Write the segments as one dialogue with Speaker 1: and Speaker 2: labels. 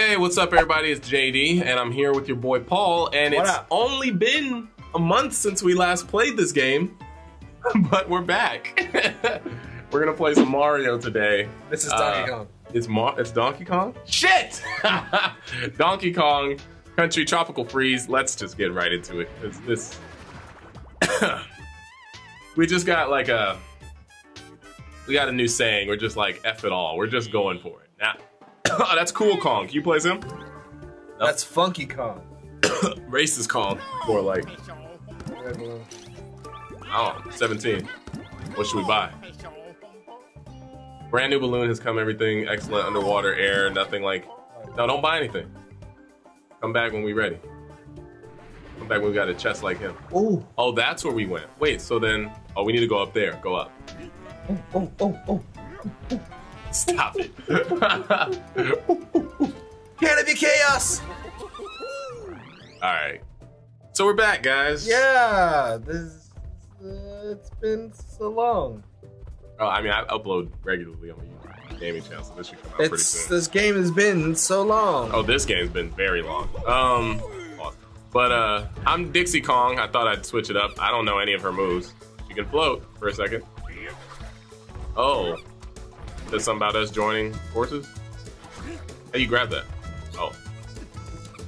Speaker 1: Hey, what's up, everybody? It's JD, and I'm here with your boy Paul. And
Speaker 2: What
Speaker 1: it's
Speaker 2: up?
Speaker 1: only been a month since we last played this game, but we're back. we're gonna play some Mario today.
Speaker 2: This is Donkey
Speaker 1: Uh,
Speaker 2: Kong.
Speaker 1: It's It's Donkey Kong. Shit! Donkey Kong Country Tropical Freeze. Let's just get right into it. It's this. we just got like a. We got a new saying. We're just like f it all. We're just going for it. Now, oh, that's Cool Kong. Can you play him?
Speaker 2: That's Funky Kong.
Speaker 1: Racist Kong. More like oh 17. What should we buy? Brand new balloon has come. Everything excellent underwater air. Nothing like. No, don't buy anything. Come back when we ready. Come back when we got a chest like him.
Speaker 2: Oh,
Speaker 1: Oh, that's where we went. Wait, so then. Oh, we need to go up there. Go up.
Speaker 2: Oh, oh, oh, oh.
Speaker 1: Stop it.
Speaker 2: Can it be chaos?
Speaker 1: All right. So we're back, guys.
Speaker 2: Yeah, this uh, it's been so long.
Speaker 1: Oh, I mean, I upload regularly on my YouTube gaming channel, so this should come out pretty
Speaker 2: It's
Speaker 1: soon.
Speaker 2: this game has been so long.
Speaker 1: Oh, this game's been very long. Um, but uh, I'm Dixie Kong. I thought I'd switch it up. I don't know any of her moves. She can float for a second. Oh, there's something about us joining forces. How you grab that? Oh,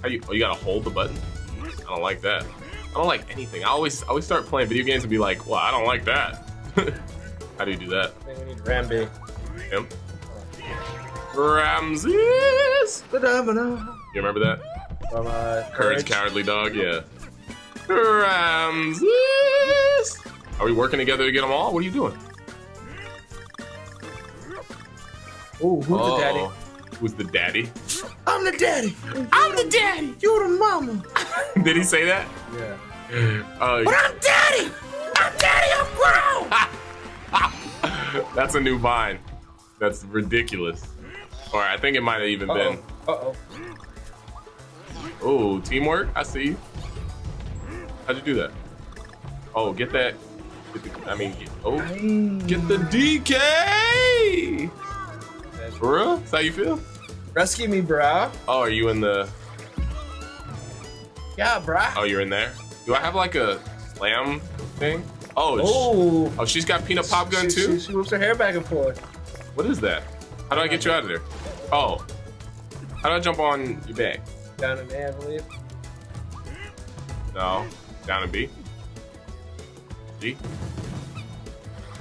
Speaker 1: how you? Oh, you gotta hold the button. I don't like that. I don't like anything. I always, I always start playing video games and be like, well, I don't like that. how do you do that?
Speaker 2: I think we need Rambi.
Speaker 1: Him? Ramses. You remember that?
Speaker 2: From uh,
Speaker 1: Courage, Cowardly Dog, yeah. Ramses! Are we working together to get them all? What are you doing?
Speaker 2: Ooh, who's the daddy?
Speaker 1: Oh, Who's the daddy?
Speaker 2: I'm the daddy. I'm the daddy. You're the mama.
Speaker 1: Did he say that?
Speaker 2: Yeah.
Speaker 1: Uh,
Speaker 2: I'm daddy. I'm daddy. I'm grown.
Speaker 1: that's a new vine. That's ridiculous. Or I think it might have even been.
Speaker 2: Uh oh.
Speaker 1: Oh, teamwork. I see you. How'd you do that? Oh, get that. Get the, I mean, get, oh, get the DK. For real? Is that how you feel?
Speaker 2: Rescue me, brah.
Speaker 1: Oh, are you in the?
Speaker 2: Yeah, brah.
Speaker 1: Oh, you're in there. Do I have like a slam thing? Oh, oh,
Speaker 2: Oh.
Speaker 1: she's got peanut pop gun
Speaker 2: she,
Speaker 1: too.
Speaker 2: She, she whips her hair back and forth.
Speaker 1: What is that? How do I get you out of there? Oh, how do I jump on your back?
Speaker 2: Down in there, I believe.
Speaker 1: No, down in B. G.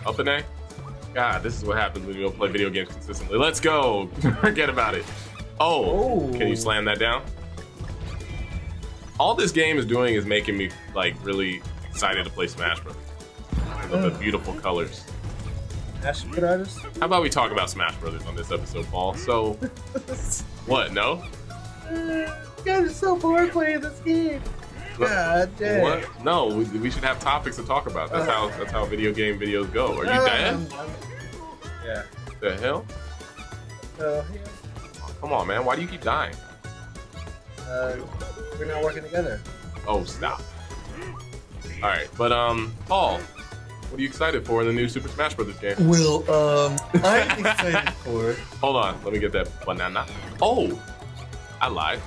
Speaker 1: Up and A. God, this is what happens when you don't play video games consistently. Let's go. Forget about it. Oh,
Speaker 2: Oh.
Speaker 1: can you oh. slam that down? All this game is doing is making me like really excited to play Smash Bros. With the beautiful colors.
Speaker 2: Ash good artist.
Speaker 1: How about we talk about Smash Brothers on this episode, Paul? So, what? No?
Speaker 2: You guys are so bored playing this game. God damn.
Speaker 1: What? No, we, we should have topics to talk about. That's how that's how video game videos go. Are you dead?
Speaker 2: Um, I'm- yeah.
Speaker 1: The hell?
Speaker 2: So, yeah.
Speaker 1: Come on, man. Why do you keep dying?
Speaker 2: Uh, we're not working together.
Speaker 1: Oh, stop. All right, but um, Paul, what are you excited for in the new Super Smash Brothers game?
Speaker 2: Well, um, I'm excited for.
Speaker 1: Hold on, let me get that banana. Oh, I lied.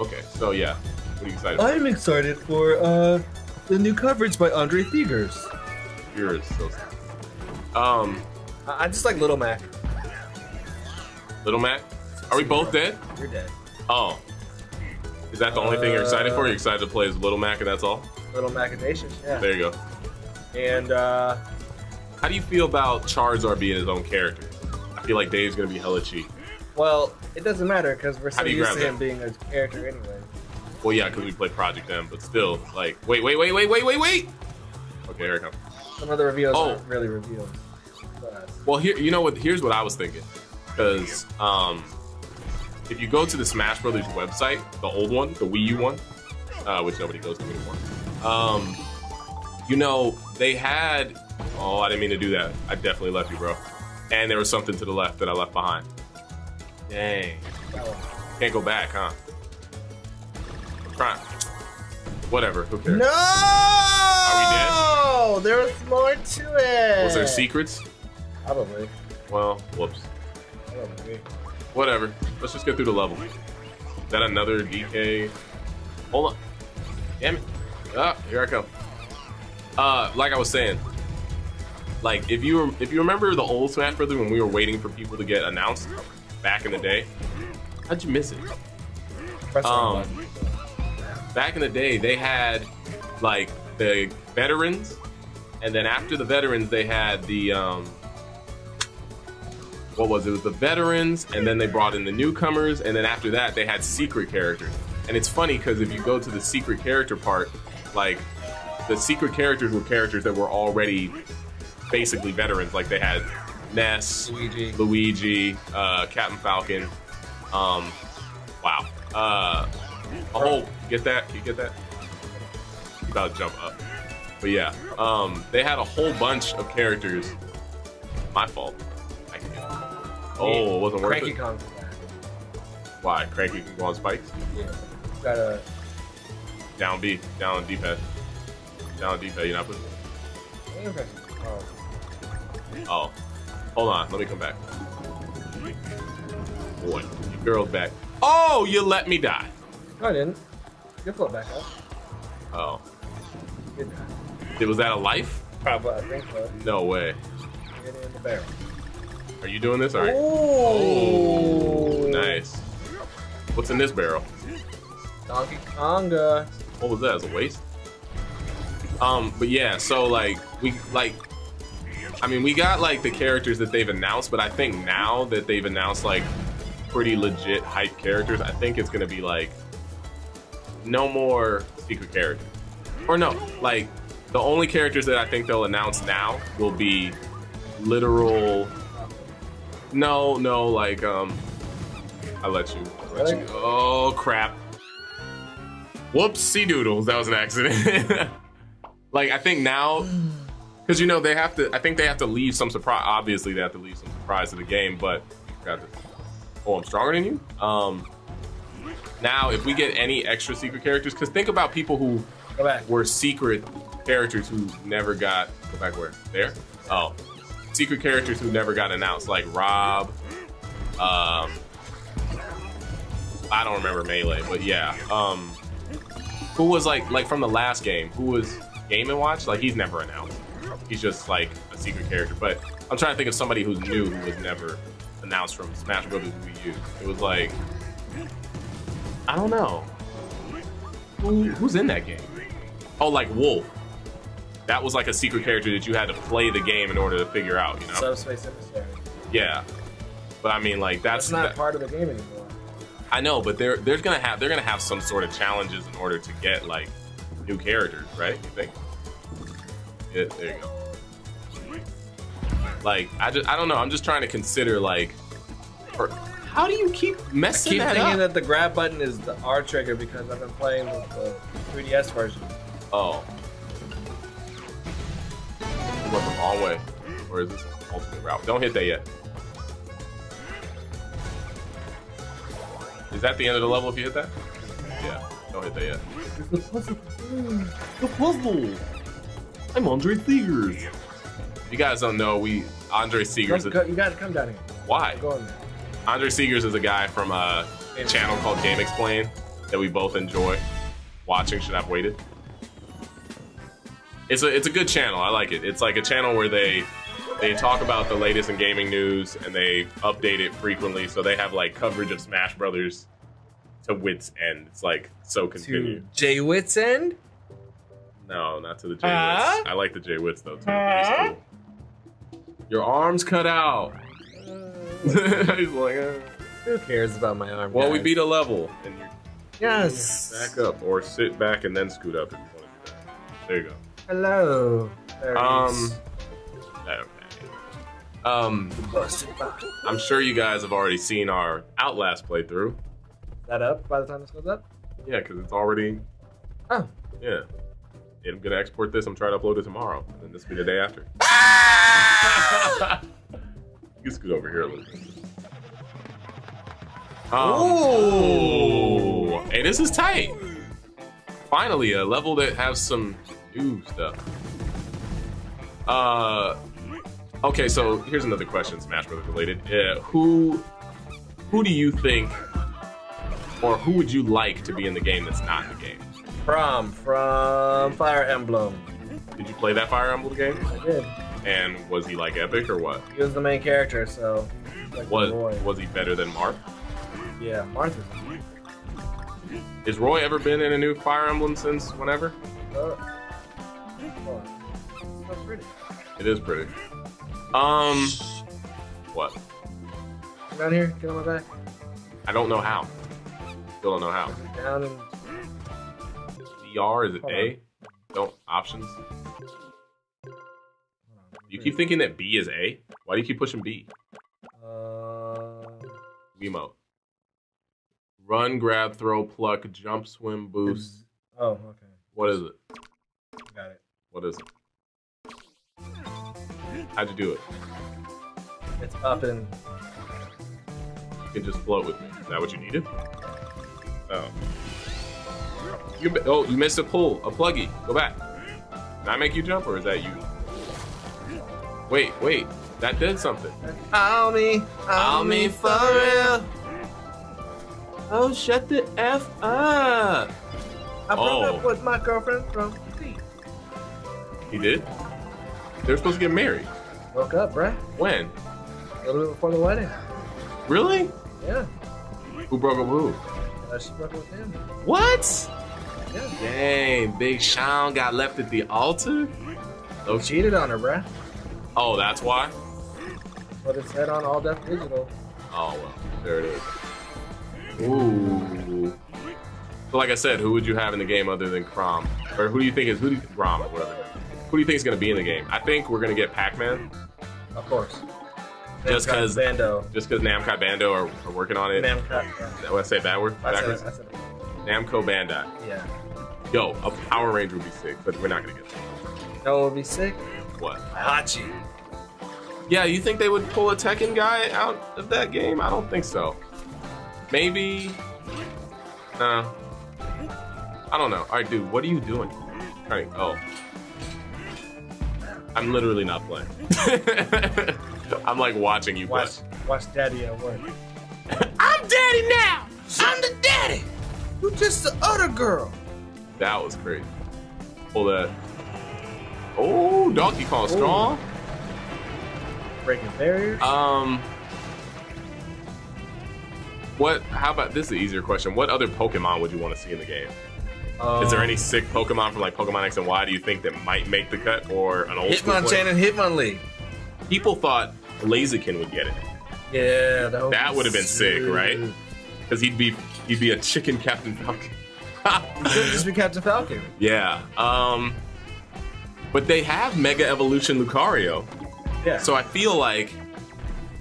Speaker 1: Okay, so yeah, what are you excited?
Speaker 2: I'm excited for uh the new coverage by Andre Segers.
Speaker 1: You're so stupid. Um,
Speaker 2: I, I just like Little Mac.
Speaker 1: Little Mac, are we both dead?
Speaker 2: You're dead.
Speaker 1: Oh, is that the only thing you're excited for?
Speaker 2: Uh,
Speaker 1: You're excited to play as Little Mac, and that's all?
Speaker 2: Little Macadacious, yeah.
Speaker 1: There you go.
Speaker 2: And uh,
Speaker 1: How do you feel about Charizard being his own character? I feel like Dave's gonna be hella cheap.
Speaker 2: well, it doesn't matter because we're
Speaker 1: How
Speaker 2: so used to
Speaker 1: grab
Speaker 2: him being a character anyway.
Speaker 1: Well, yeah, because we play Project M, but still, like, wait, wait, wait, wait, wait, wait, wait. Okay, here it comes.
Speaker 2: Some of the reveals
Speaker 1: Oh.
Speaker 2: aren't really reveals. But,
Speaker 1: Well, here, you know what? Here's what I was thinking, because um, if you go to the Smash Brothers website, the old one, the Wii U one, uh, which nobody goes to anymore, um, you know, they had. Oh, I didn't mean to do that. I definitely left you, bro. And there was something to the left that I left behind. Dang. Can't go back, huh? Whatever. Who cares?
Speaker 2: No!
Speaker 1: Are
Speaker 2: we dead? There was more to it.
Speaker 1: Was there secrets?
Speaker 2: Probably.
Speaker 1: Well, whoops.
Speaker 2: Probably.
Speaker 1: Whatever. Let's just get through the level. Is that another DK? Hold on. Damn it. Ah, here I come. Uh, like I was saying, like if you if you remember the old Smash Brothers when we were waiting for people to get announced back in the day, how'd you miss it?
Speaker 2: Press
Speaker 1: Um,
Speaker 2: button.
Speaker 1: Back in the day, they had like the veterans, and then after the veterans, they had the um, what was it? It was the veterans, and then they brought in the newcomers, and then after that, they had secret characters. And it's funny because if you go to the secret character part, like the secret characters were characters that were already basically veterans. Like they had Ness,
Speaker 2: Luigi.
Speaker 1: Luigi, uh, Captain Falcon. Um, wow. Uh, You get that? You get that? About to jump up. But yeah, um, they had a whole bunch of characters. My fault. I can get it. Oh, it wasn't worth
Speaker 2: Cranky
Speaker 1: it.
Speaker 2: Back.
Speaker 1: Why? Cranky can go on spikes.
Speaker 2: Yeah. Got a
Speaker 1: Down B, down on D-pad. Down on D-pad. You're not putting.
Speaker 2: Oh.
Speaker 1: Oh, hold on. Let me come back. Boy, your girl's back. Oh, you let me die.
Speaker 2: No, I didn't. You flip back up.
Speaker 1: Oh,
Speaker 2: Good.
Speaker 1: Did- was that a life?
Speaker 2: Probably, I think so.
Speaker 1: No way.
Speaker 2: Get in the barrel.
Speaker 1: Are you doing this? All right.
Speaker 2: Oh,
Speaker 1: Oh, nice. What's in this barrel?
Speaker 2: Donkey Konga.
Speaker 1: What was that? As a waste? Um, but yeah, so like we like I mean we got like the characters that they've announced, but I think now that they've announced like pretty legit hype characters, I think it's gonna be like no more secret characters. Or no, like the only characters that I think they'll announce now will be literal no, no, like um I let you I let you? Oh crap. Whoopsie doodles, that was an accident. like I think now because you know they have to I think they have to leave some surprise obviously they have to leave some surprise to the game, but. Oh, I'm stronger than you? Um now if we get any extra secret characters, because think about people who were secret characters who never got go back where? There? Oh. Secret characters who never got announced like rob um i don't remember melee but yeah um who was like like from the last game who was game and watch? Like he's never announced. He's just like a secret character but i'm trying to think of somebody who's new who was never announced from smash brothers wii u. It was like i don't know who, who's in that game Oh, like Wolf. That was like a secret character that you had to play the game in order to figure out, you know?
Speaker 2: Subspace Emissary.
Speaker 1: yeah. But I mean, like that's,
Speaker 2: That's not
Speaker 1: that-
Speaker 2: part of the game anymore.
Speaker 1: I know, but they're they're gonna have they're gonna have some sort of challenges in order to get like new characters, right? You think? Yeah, there you go. Like I just I don't know. I'm just trying to consider like, how do you keep
Speaker 2: I
Speaker 1: messing
Speaker 2: keep
Speaker 1: that
Speaker 2: thinking
Speaker 1: up?
Speaker 2: that the grab button is the R trigger because I've been playing with the 3DS version.
Speaker 1: Oh. We went the wrong way. Or is this an alternate route? Don't hit that yet. Is that the end of the level if you hit that? Yeah, don't hit that yet. The puzzle. The puzzle. I'm Andre Segers. If you guys don't know, we Andre Segers.
Speaker 2: Come, come, you gotta come down here.
Speaker 1: Why?
Speaker 2: Go in there.
Speaker 1: Andre Segers is a guy from uh,
Speaker 2: a
Speaker 1: channel called GameXplain that we both enjoy watching. Should I've waited? It's a it's a good channel. I like it. It's like a channel where they they talk about the latest in gaming news and they update it frequently. So they have like coverage of Smash Brothers to wits end. It's like so
Speaker 2: To
Speaker 1: continued.
Speaker 2: J Wits End?
Speaker 1: No, not to the J? Wits. I like the J Wits though. Too. He's cool. Your arms cut out. He's like, uh,
Speaker 2: Who cares about my arm?
Speaker 1: well, we beat a level, and you
Speaker 2: Yes.
Speaker 1: back up or sit back and then scoot up if you want to do that. There you go.
Speaker 2: Hello. There
Speaker 1: Um. Okay. Um, I'm sure you guys have already seen our Outlast playthrough.
Speaker 2: that up by the time this goes up?
Speaker 1: Yeah, because it's already
Speaker 2: Oh.
Speaker 1: yeah. I'm gonna export this. I'm trying to upload it tomorrow, and then this will be the day after. you scoot over here a little bit. Um,
Speaker 2: Ooh.
Speaker 1: Hey, this is tight. Finally, a level that has some new stuff. Uh, okay, so here's another question, Smash Brothers related. Uh, who, who do you think, Or who would you like to be in the game that's not in the game?
Speaker 2: From from Fire Emblem.
Speaker 1: Did you play that Fire Emblem game?
Speaker 2: I did.
Speaker 1: And was he like epic or what?
Speaker 2: He was the main character, so. Like
Speaker 1: Was
Speaker 2: Roy.
Speaker 1: was he better than Marth?
Speaker 2: Yeah, Martha's.
Speaker 1: Has Roy ever been in a new Fire Emblem since whenever?
Speaker 2: Uh, so pretty.
Speaker 1: It is pretty. Um, what?
Speaker 2: Come down here, get on my back.
Speaker 1: I don't know how. Still don't know how.
Speaker 2: Down and.
Speaker 1: DR is it
Speaker 2: Hold
Speaker 1: A? Don't options. You keep thinking that B is A. Why do you keep pushing B?
Speaker 2: Uh,
Speaker 1: Wiimote. Run, grab, throw, pluck, jump, swim, boost.
Speaker 2: oh, okay.
Speaker 1: What is it?
Speaker 2: Got it.
Speaker 1: What is it? How'd you do it?
Speaker 2: It's up and.
Speaker 1: You can just float with me. Is that what you needed? Oh. You oh, you missed a pull, a pluggy. Go back. Did I make you jump, or is that you? Wait, wait. That did something.
Speaker 2: I'll me,
Speaker 1: I'll me for real. Oh, shut the f up.
Speaker 2: I broke
Speaker 1: Oh.
Speaker 2: up with my girlfriend from Crete.
Speaker 1: He did. They were supposed to get married.
Speaker 2: Broke up, bruh.
Speaker 1: When?
Speaker 2: A little bit before the wedding.
Speaker 1: Really?
Speaker 2: Yeah.
Speaker 1: Who broke up with who?
Speaker 2: Uh, she broke up with him.
Speaker 1: What?
Speaker 2: Yeah.
Speaker 1: Dang, Big Sean got left at the altar.
Speaker 2: Oh, cheated on her, bruh.
Speaker 1: Oh, that's why.
Speaker 2: But it's head on All Def Digital.
Speaker 1: Oh well, there it is. Ooh. So like I said, who would you have in the game other than Chrom? Or who do you think is who do you, Grom or whatever? Who do you think is going to be in the game? I think we're going to get Pac-Man,
Speaker 2: Of course.
Speaker 1: Just
Speaker 2: Namco
Speaker 1: 'cause-
Speaker 2: Bando.
Speaker 1: just because Namco Bando are, are working on it.
Speaker 2: Namco. Yeah.
Speaker 1: What I say bad word?
Speaker 2: I said,
Speaker 1: Backwards?
Speaker 2: it, I said it.
Speaker 1: Namco Bandai.
Speaker 2: Yeah.
Speaker 1: Yo, a Power Ranger would be sick, but we're not gonna get that.
Speaker 2: No, it would be sick.
Speaker 1: What?
Speaker 2: Hachi.
Speaker 1: Yeah, you think they would pull a Tekken guy out of that game? I don't think so. Maybe. No. I don't know. All right, dude, what are you doing? Trying. Oh. I'm literally not playing. I'm like watching you play.
Speaker 2: Watch, watch Daddy at work.
Speaker 1: I'm daddy now. I'm the daddy.
Speaker 2: You just the other girl.
Speaker 1: That was crazy. Pull that. Oh, Donkey Kong strong.
Speaker 2: Breaking barriers.
Speaker 1: Um, what? How about this? Is an easier question. What other Pokemon would you want to see in the game? Is there
Speaker 2: Um,
Speaker 1: any sick Pokemon from like Pokemon X and Y? Do you think that might make the cut or an old school?
Speaker 2: Hitmonchan and Hitmonlee.
Speaker 1: People thought Blaziken would get it
Speaker 2: Yeah, that would,
Speaker 1: That
Speaker 2: be
Speaker 1: would've been sick, right? because he'd be he'd be a chicken Captain Falcon.
Speaker 2: He could just be Captain Falcon.
Speaker 1: yeah. Um, but they have Mega Evolution Lucario,
Speaker 2: Yeah.
Speaker 1: so I feel like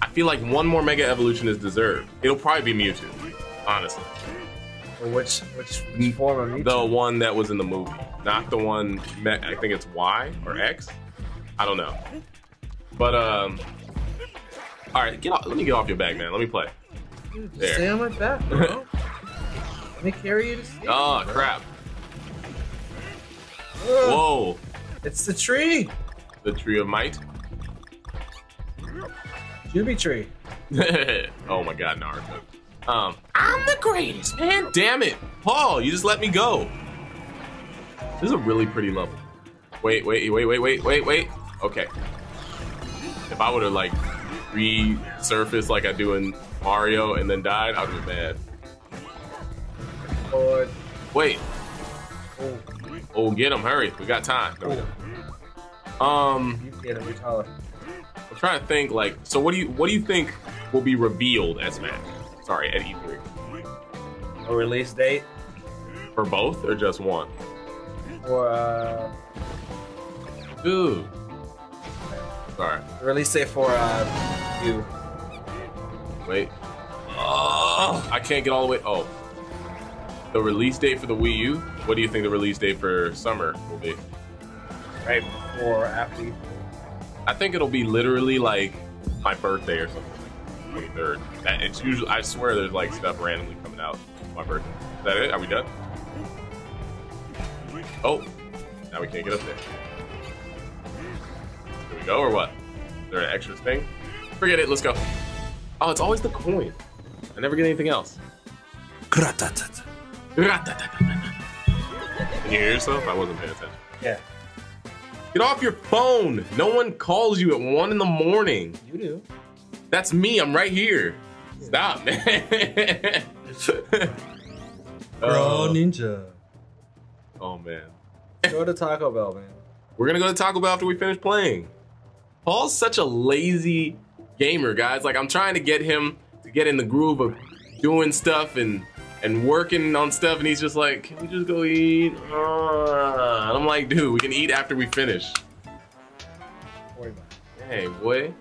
Speaker 1: I feel like one more Mega Evolution is deserved. It'll probably be Mewtwo, honestly.
Speaker 2: Or which which, which form of Mewtwo?
Speaker 1: The one that was in the movie, not the one. I think it's Y or X. I don't know. But um, all right, get off. Let me get off your back, man. Let me play.
Speaker 2: Dude, just
Speaker 1: there.
Speaker 2: Stay on my back, bro. Let me carry you to.
Speaker 1: Oh
Speaker 2: bro.
Speaker 1: crap! Whoa,
Speaker 2: It's the tree.
Speaker 1: the tree of might.
Speaker 2: Juby tree.
Speaker 1: oh my god, Naruto. Um, I'm the greatest, man. Damn it, Paul, you just let me go. This is a really pretty level. Wait, wait, wait, wait, wait, wait, wait. Okay. If I would have like resurfaced like I do in Mario and then died, I'd be mad.
Speaker 2: Lord.
Speaker 1: Wait.
Speaker 2: Oh,
Speaker 1: Oh, get him! Hurry, we got time. There we go. Um,
Speaker 2: you get him. You're taller.
Speaker 1: I'm trying to think. Like, so what do you what do you think will be revealed at Smash? Sorry, at E3
Speaker 2: A release date
Speaker 1: for both or just one?
Speaker 2: or uh,
Speaker 1: Dude. Sorry.
Speaker 2: release date for uh, you.
Speaker 1: Wait. Oh, I can't get all the way. Oh. The release date for the Wii U? What do you think the release date for summer will be?
Speaker 2: Right before after you.
Speaker 1: I think it'll be literally like my birthday or something. Like 23rd. It's usually, I swear there's like stuff randomly coming out on my birthday. Is that it? Are we done? Oh, now we can't get up there. Here we go, or what? Is there an extra thing? Forget it, let's go. Oh, it's always the coin. I never get anything else.
Speaker 2: Kratata.
Speaker 1: Can you hear yourself? I wasn't paying attention.
Speaker 2: Yeah,
Speaker 1: Get off your phone. No one calls you at one in the morning.
Speaker 2: you do.
Speaker 1: That's me. I'm right here. Stop, man.
Speaker 2: Bro,
Speaker 1: oh,
Speaker 2: ninja.
Speaker 1: oh man.
Speaker 2: Go to Taco Bell, man.
Speaker 1: We're gonna go to Taco Bell after we finish playing. Paul's such a lazy gamer, guys. Like I'm trying to get him to get in the groove of doing stuff and and working on stuff, and he's just like, "Can we just go eat?" Uh, and I'm like, "Dude, we can eat after we finish."
Speaker 2: Don't worry about it.
Speaker 1: Hey, boy.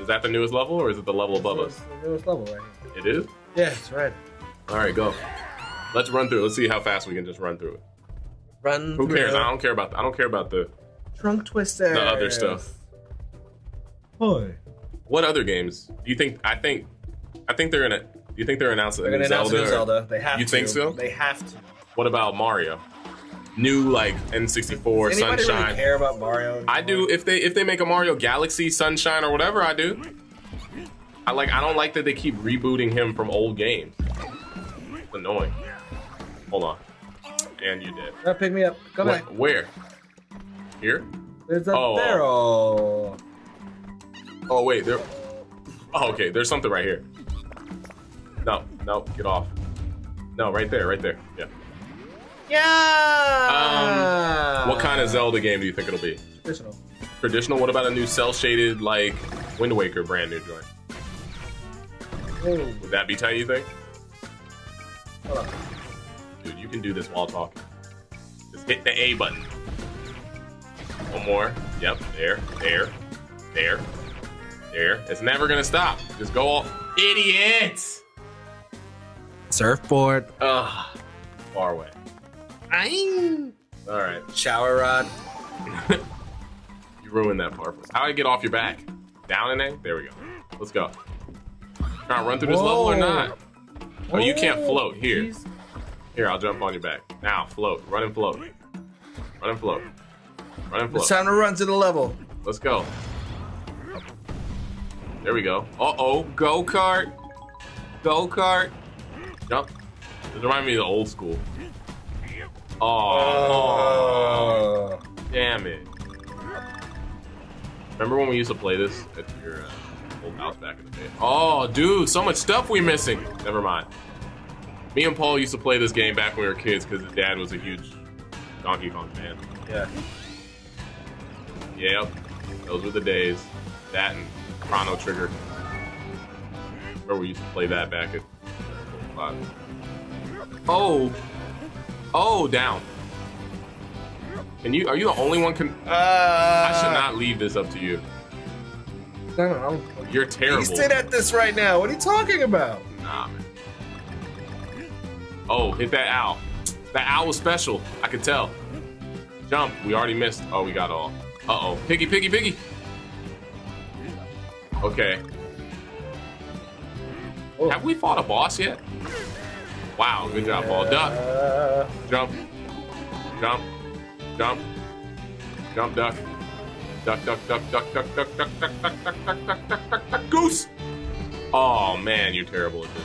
Speaker 1: Is that the newest level, or is it the level above us?
Speaker 2: It's the newest level right here.
Speaker 1: It is.
Speaker 2: Yeah, it's right.
Speaker 1: All right, go. Let's run through. it. Let's see how fast we can just run through it.
Speaker 2: Run.
Speaker 1: Who
Speaker 2: through
Speaker 1: cares? I don't care about. I don't care about the
Speaker 2: Trunk twister.
Speaker 1: the other stuff.
Speaker 2: Boy.
Speaker 1: What other games? Do you think? I think. I think they're gonna. You think they're announcing
Speaker 2: They're gonna announce
Speaker 1: Zelda?
Speaker 2: new
Speaker 1: or-
Speaker 2: Zelda. They have
Speaker 1: You
Speaker 2: to.
Speaker 1: think so?
Speaker 2: They have to.
Speaker 1: What about Mario? New like N64
Speaker 2: Does anybody
Speaker 1: Sunshine.
Speaker 2: really care about Mario?
Speaker 1: I do. If they if they make a Mario Galaxy Sunshine or whatever, I do. I like. I don't like that they keep rebooting him from old games. It's annoying. Hold on. And you did.
Speaker 2: Uh, pick me up. Come
Speaker 1: Wh-
Speaker 2: back.
Speaker 1: Where? Here?
Speaker 2: There's a
Speaker 1: Oh.
Speaker 2: barrel.
Speaker 1: Oh wait, there. Oh, okay. There's something right here. No, no, get off. No, right there, right there. Yeah.
Speaker 2: Yeah.
Speaker 1: Um, What kind of Zelda game do you think it'll be?
Speaker 2: Traditional.
Speaker 1: Traditional? What about a new cell shaded like Wind Waker brand new joint?
Speaker 2: Ooh,
Speaker 1: Would that be tight? You think?
Speaker 2: hold on.
Speaker 1: Dude, you can do this while talking. Just hit the A button. One more. Yep. There. There. There. There. It's never gonna stop. Just go all idiots.
Speaker 2: Surfboard.
Speaker 1: Ugh. Far away. All right.
Speaker 2: Shower rod.
Speaker 1: You ruined that part. How do I get off your back? Down and A? There we go. Let's go. Trying to run through this level or
Speaker 2: Whoa.
Speaker 1: not? Oh, you can't float. Here.
Speaker 2: Jeez.
Speaker 1: Here, I'll jump on your back. Now, float. Run and float. Run and float. Run and float.
Speaker 2: It's time to run to the level.
Speaker 1: Let's go. There we go. Uh oh. Go kart. Go kart. Jump. This reminds me of the old school. Oh,
Speaker 2: Oh.
Speaker 1: damn it. Remember when we used to play this at your uh, old house back in the day? Oh, dude, so much stuff we missing. Never mind. Me and Paul used to play this game back when we were kids because his dad was a huge Donkey Kong fan.
Speaker 2: Yeah.
Speaker 1: Yep, those were the days. That and Chrono Trigger. Where we used to play that back at. Oh, oh, down. Can you? Are you the only one? Can
Speaker 2: Uh,
Speaker 1: I should not leave this up to you.
Speaker 2: No, no, I'm,
Speaker 1: You're terrible.
Speaker 2: He's sit at this right now. What are you talking about?
Speaker 1: Nah, man. Oh, hit that owl. That owl was special. I could tell. Jump. We already missed. Oh, we got all. Uh oh. Piggy, piggy, piggy. Okay.
Speaker 2: Oh.
Speaker 1: Have we fought a boss yet? Wow, good job, Paul. Duck.
Speaker 2: Uh,
Speaker 1: Jump. Jump. Jump. Jump, duck. Duck, duck, duck, duck, duck, duck, duck, duck, duck, duck, duck, duck, duck, duck, duck, goose! Oh man, you're terrible at this.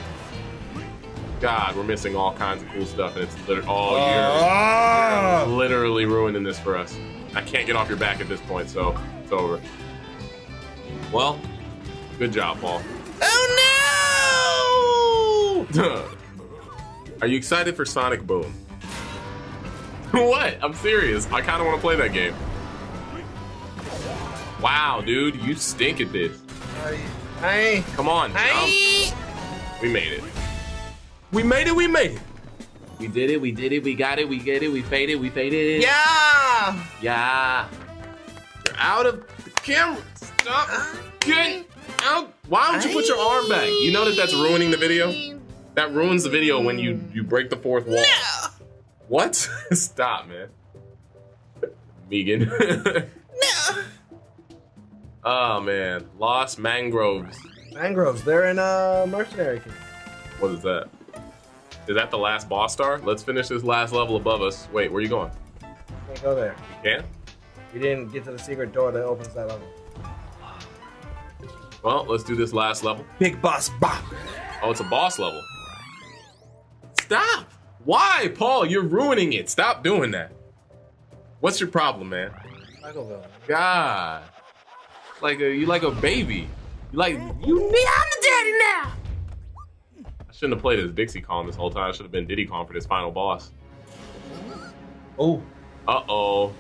Speaker 1: God, we're missing all kinds of cool stuff, and it's literally oh,
Speaker 2: Ah!
Speaker 1: you're literally ruining this for us. I can't get off your back at this point, so it's over. Well, good job, Paul.
Speaker 2: Oh no!
Speaker 1: Are you excited for Sonic Boom? what? I'm serious. I kind of want to play that game. Wow, dude, you stink at this.
Speaker 2: Hey,
Speaker 1: Come on, jump.
Speaker 2: hey!
Speaker 1: We made it. We made it. We made it.
Speaker 3: We did it, we did it, we got it, we get it, we faded, we faded.
Speaker 2: Yeah!
Speaker 3: Yeah.
Speaker 1: You're out of the camera. Stop. Get out. Why don't you put your arm back? You know that that's ruining the video. That ruins the video when you you break the fourth wall. What? Stop, man. Megan.
Speaker 2: No.
Speaker 1: oh man, Lost Mangroves.
Speaker 2: Mangroves, they're in uh, Mercenary camp.
Speaker 1: What is that? Is that the last boss star? Let's finish this last level above us. Wait, where are you going?
Speaker 2: Can't go there.
Speaker 1: You can?
Speaker 2: We didn't get to the secret door that opens that level.
Speaker 1: Well, let's do this last level.
Speaker 2: Big boss bop.
Speaker 1: Oh, it's a boss level. Stop. Why, Paul? You're ruining it. Stop doing that. What's your problem, man?
Speaker 2: Michael villain.
Speaker 1: God, like a you like a baby. You like you. need- I'm the daddy now. I shouldn't have played as Dixie Kong this whole time. I should have been Diddy Kong for this final boss.
Speaker 2: Oh,
Speaker 1: Uh oh.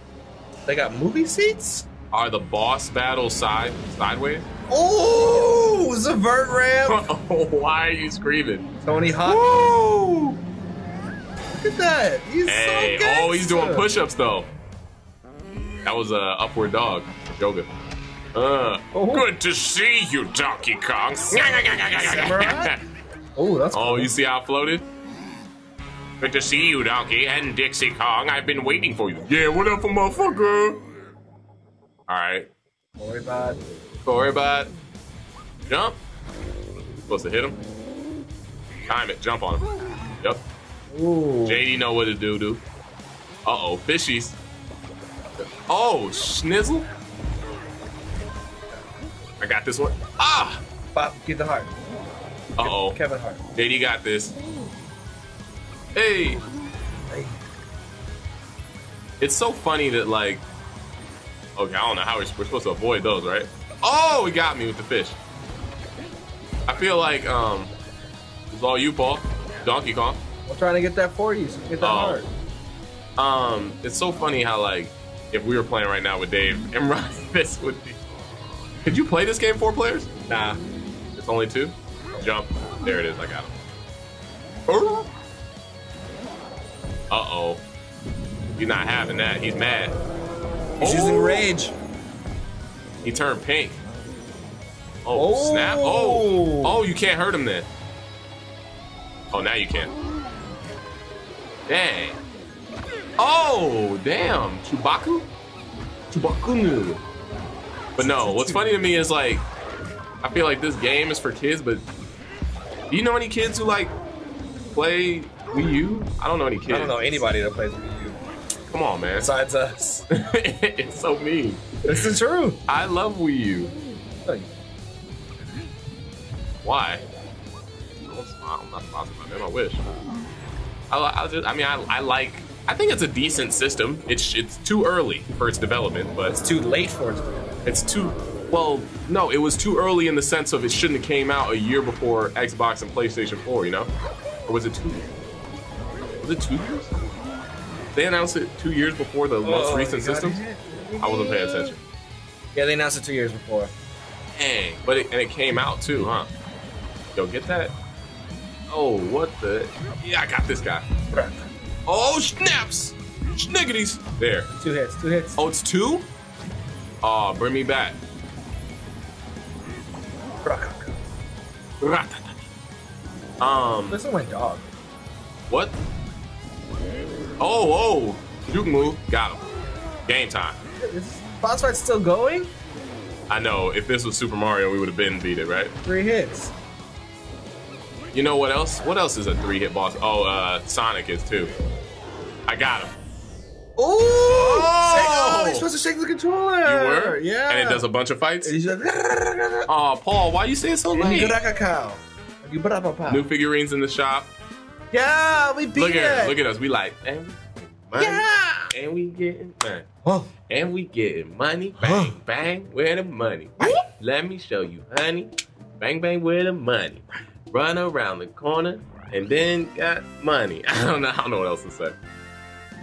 Speaker 2: they got movie seats?
Speaker 1: Are the boss battles side sideways?
Speaker 2: Oh, Zavert ramp.
Speaker 1: Why are you screaming?
Speaker 2: Tony Hawk.
Speaker 1: Woo!
Speaker 2: Look at that. He's
Speaker 1: Hey,
Speaker 2: so
Speaker 1: oh, he's doing push-ups though. That was a upward dog yoga. Uh,
Speaker 2: Oh.
Speaker 1: good to see you, Donkey Kong.
Speaker 2: Oh, that's Cool.
Speaker 1: oh, you see how I floated? Good to see you, Donkey and Dixie Kong. I've been waiting for you. Yeah, what up, motherfucker? All right,
Speaker 2: Don't worry about it.
Speaker 1: Jump. Supposed to hit him. Time it. Jump on him. Yep.
Speaker 2: Ooh.
Speaker 1: JD know what to do, dude. Uh oh, fishies. Oh, schnizzle. I got this one. Ah!
Speaker 2: Pop, get the heart.
Speaker 1: Uh oh.
Speaker 2: Kevin Hart.
Speaker 1: JD got this. Hey!
Speaker 2: Hey.
Speaker 1: It's so funny that, like. Okay, I don't know how we're, we're supposed to avoid those, right? Oh, he got me with the fish. I feel like, um. It's all you, Paul. Donkey Kong.
Speaker 2: I'm trying to get that for you, so get that
Speaker 1: Oh.
Speaker 2: heart.
Speaker 1: Um, it's so funny how like if we were playing right now with Dave and Ronnie, this would be. Could you play this game four players?
Speaker 2: Nah.
Speaker 1: It's only two. Jump. There it is. I got him. Uh oh. He's not having that. He's mad.
Speaker 2: He's
Speaker 1: Oh!
Speaker 2: using rage.
Speaker 1: He turned pink. Oh,
Speaker 2: Oh.
Speaker 1: snap. Oh. oh. Oh, you can't hurt him then. Oh, now you can. Dang. Oh, damn. Chewbacca? Chewbacca. But no, what's funny to me is like, I feel like this game is for kids, but do you know any kids who like play Wii U? I don't know any kids.
Speaker 2: I don't know anybody that plays Wii U
Speaker 1: Come on, man.
Speaker 2: besides us.
Speaker 1: it's so mean.
Speaker 2: this is true.
Speaker 1: I love Wii U. Why? I'm not sponsored by them. I wish. I, I just, I mean, I, I like. I think it's a decent system. It's it's too early for its development, but
Speaker 2: It's too late for it.
Speaker 1: it's too. Well, no, it was too early in the sense of it shouldn't have came out a year before Xbox and PlayStation 4. You know, or was it two? Was it two years? They announced it two years before the most
Speaker 2: Oh,
Speaker 1: recent
Speaker 2: you got
Speaker 1: system. I wasn't paying attention.
Speaker 2: Yeah, they announced it two years before.
Speaker 1: Dang, but it, and it came out too, huh? Yo, get that. Oh, what the? Yeah, I got this guy. Oh, snaps! Schniggities! There.
Speaker 2: Two hits, two hits.
Speaker 1: Oh, it's two? Oh, bring me back. Um,
Speaker 2: This to my dog.
Speaker 1: what? Oh, oh, juke move. Got him. Game time.
Speaker 2: Is boss fight still going?
Speaker 1: I know, if this was Super Mario, we would have been beat it, right?
Speaker 2: Three hits.
Speaker 1: You know what else? What else is a three hit boss? Oh, uh, Sonic is too. I got him.
Speaker 2: Ooh!
Speaker 1: Oh!
Speaker 2: Shake- oh, you're supposed to shake the controller.
Speaker 1: You were?
Speaker 2: Yeah.
Speaker 1: And it does a bunch of fights?
Speaker 2: And he's like,
Speaker 1: Oh, Paul, why you say it so
Speaker 2: you
Speaker 1: late?
Speaker 2: got a cow. You put up a pop.
Speaker 1: New figurines in the shop.
Speaker 2: Yeah, we beat
Speaker 1: Look
Speaker 2: it.
Speaker 1: at us. Look at us. We like, and we money,
Speaker 2: Yeah.
Speaker 1: and we getting money,
Speaker 2: Oh,
Speaker 1: and we getting money. Bang, bang, where the money? Let me show you, honey. Bang, bang, where the money? Run around the corner, and then got money. I don't know. I don't know what else to say.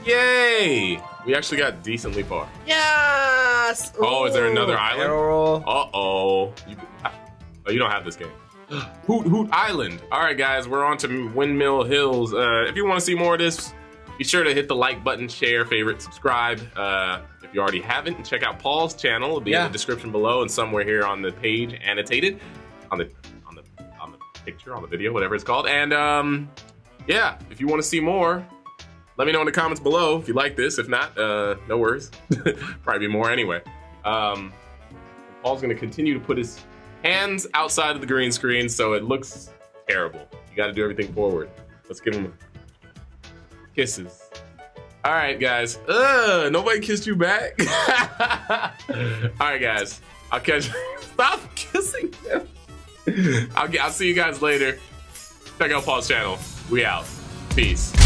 Speaker 1: Yay! We actually got decently far.
Speaker 2: yes.
Speaker 1: Oh, is there another island? Uh oh. You, oh, you don't have this game. Hoot Hoot Island. All right, guys, we're on to Windmill Hills. Uh, if you want to see more of this, be sure to hit the like button, share, favorite, subscribe. Uh, if you already haven't, check out Paul's channel. It'll be in the description below and somewhere here on the page, annotated on the picture, on the video, whatever it's called. And um, yeah, if you want to see more, let me know in the comments below if you like this. If not, uh, no worries. Probably be more anyway. Um, Paul's gonna continue to put his hands outside of the green screen so it looks terrible. You gotta do everything forward. Let's give him kisses. All right, guys. Ugh, nobody kissed you back. All right, guys. I'll catch. Stop kissing them. I'll. I'll see you guys later. Check out Paul's channel. We out. Peace.